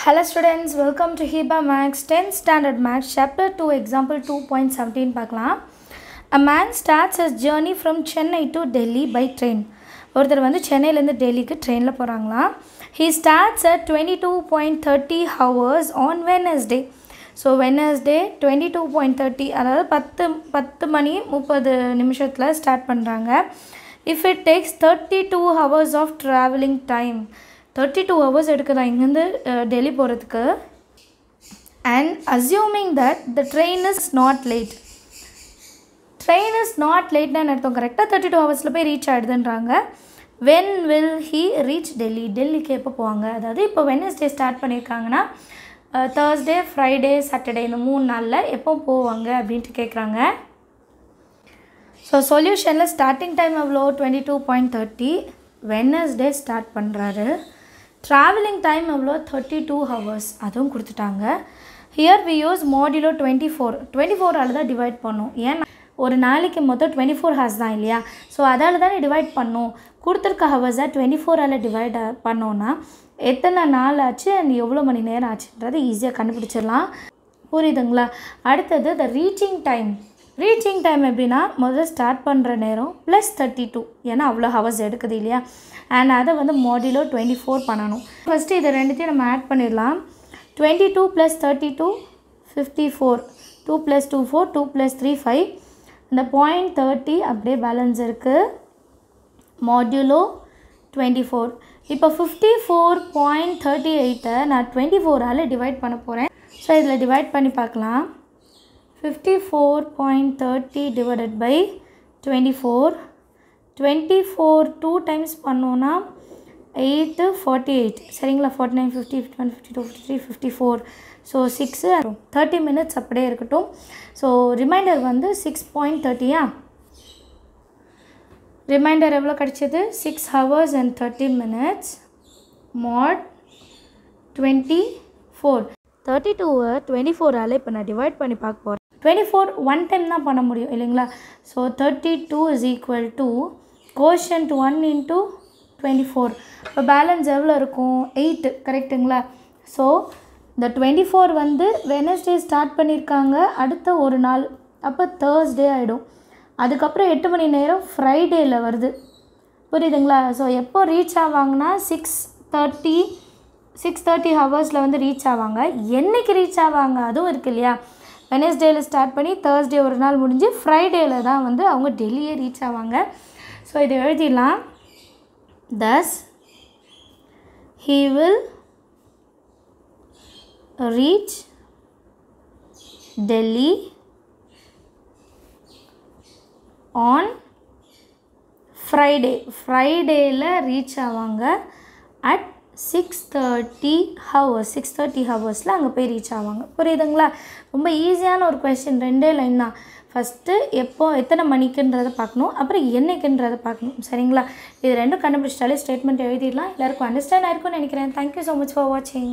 Hello students welcome to Heba maths tenth standard maths chapter two example two point seventeen பார்க்கலாம் a man starts his journey from Chennai to Delhi by train ஒருத்தர் வந்து சென்னையிலேருந்து டெல்லிக்கு ட்ரெயினில் போகிறாங்களா he starts at twenty two point thirty hours on Wednesday so Wednesday twenty two point thirty அதாவது பத்து பத்து மணி முப்பது நிமிஷத்தில் ஸ்டார்ட் பண்ணுறாங்க if it takes thirty two hours of travelling time thirty two hours எடுக்குதா இங்கேருந்து டெல்லி போகிறதுக்கு and assuming that the train is not late train is not லேட்னு அர்த்தம். கரெக்டாக தேர்ட்டி டூ ஹவர்ஸில் போய் reach ஆகிடுதுன்றாங்க when will he reach Delhi டெல்லிக்கு எப்போ போவாங்க? அதாவது இப்போ வெனஸ்டே ஸ்டார்ட் பண்ணியிருக்காங்கன்னா தேர்ஸ்டே ஃப்ரைடே சாட்டர்டே இந்த மூணு நாளில் எப்போ போவாங்க அப்படின்ட்டு கேட்குறாங்க ஸோ சொல்யூஷனில் ஸ்டார்டிங் டைம் எவ்வளோ twenty two point thirty Wednesday start பண்ணுறாரு ட்ராவலிங் டைம் எவ்வளோ? தேர்ட்டி டூ ஹவர்ஸ் அதுவும் கொடுத்துட்டாங்க. Here we use modulo twenty four twenty ஃபோரால் தான் டிவைட் பண்ணும். ஏன்னா ஒரு நாளைக்கு மொத்தம் டுவெண்ட்டி ஃபோர் ஹவர்ஸ் தான் இல்லையா? ஸோ அதால் தானே டிவைட் பண்ணும். கொடுத்துருக்க ஹவர்ஸை டுவெண்ட்டி ஃபோரால் டிவைட் பண்ணோன்னா எத்தனை நாள் ஆச்சு? அண்ட் எவ்வளோ மணி நேரம் ஆச்சுன்றது ஈஸியாக கண்டுபிடிச்சிடலாம். புரியுதுங்களா? அடுத்தது the reaching time reaching time எப்படின்னா முதல்ல ஸ்டார்ட் பண்ணுற நேரம் ப்ளஸ் தேர்ட்டி டூ ஏன்னா அவ்வளோ ஹவர்ஸ் எடுக்குது இல்லையா? அண்ட் அதை வந்து மாடிலோ டுவெண்ட்டி ஃபோர் பண்ணணும். ஃபஸ்ட்டு இதை ரெண்டுத்தையும் நம்ம ஆட் பண்ணிடலாம். Twenty two plus thirty two fifty four two plus two four two plus three five இந்த பாயிண்ட் தேர்ட்டி அப்படியே பேலன்ஸ் இருக்குது மாடியூலோ டுவெண்ட்டி ஃபோர் இப்போ ஃபிஃப்டி ஃபோர் பாயிண்ட் தேர்ட்டி எயிட்டை நான் டுவெண்ட்டி ஃபோரால் டிவைட் பண்ண போகிறேன் ஸோ இதில் டிவைட் பண்ணி பார்க்கலாம். Fifty four point thirty divided by twenty four twenty four two times பண்ணோன்னா எயிட்டு ஃபார்ட்டி எயிட் சரிங்களா? Forty nine fifty fifty one fifty two fifty three fifty four so six thirty minutes அப்படியே இருக்கட்டும். So reminder வந்து six point தேர்ட்டியா reminder எவ்வளோ கிடச்சிது? Six hours and thirty minutes mod twenty four thirty டூவை twenty ஃபோரால் இப்போ நான் டிவைட் பண்ணி பார்க்க போகிறேன் டுவெண்ட்டி ஃபோர் ஒன் டைம் தான் பண்ண முடியும் இல்லைங்களா? So thirty two is equal to quotient one into twenty four இப்போ பேலன்ஸ் எவ்வளோ இருக்கும்? எயிட்டு கரெக்டுங்களா ஸோ இந்த டுவெண்ட்டி ஃபோர் வந்து வெனஸ்டே ஸ்டார்ட் பண்ணியிருக்காங்க அடுத்த ஒரு நாள். அப்போ தேர்ஸ்டே ஆகிடும் அதுக்கப்புறம் எட்டு மணி நேரம் ஃப்ரைடேயில் வருது. புரியுதுங்களா? ஸோ எப்போ ரீச் ஆவாங்கன்னா சிக்ஸ் தேர்ட்டி சிக்ஸ் தேர்ட்டி ஹவர்ஸில் வந்து ரீச் ஆவாங்க. என்றைக்கு ரீச் ஆவாங்க? அதுவும் இருக்கு இல்லையா? வெனஸ்டேயில் ஸ்டார்ட் பண்ணி தேர்ஸ்டே ஒரு நாள் முடிஞ்சு ஃப்ரைடேயில் தான் வந்து அவங்க டெல்லியே ரீச் ஆவாங்க. ஸோ இதை எழுதிடலாம். Thus he will reach Delhi on Friday ஃப்ரைடேயில் reach ஆவாங்க at six thirty hours six thirty ஹவர்ஸில் அங்கே போய் ரீச் ஆவாங்க. புரியுதுங்களா? ரொம்ப ஈஸியான ஒரு கொஷின் ரெண்டே லைன் தான். ஃபஸ்ட்டு எப்போ எத்தனை மணிக்குன்றதை பார்க்கணும். அப்புறம் என்னைக்குன்றதை பார்க்கணும். சரிங்களா? இது ரெண்டும் கண்டுபிடிச்சிட்டாலே ஸ்டேட்மெண்ட் எழுதிடலாம். எல்லாருக்கும் அண்டர்ஸ்டாண்ட் ஆயிருக்கும்னு நினைக்கிறேன். தேங்க்யூ ஸோ மச் ஃபார் வாட்சிங்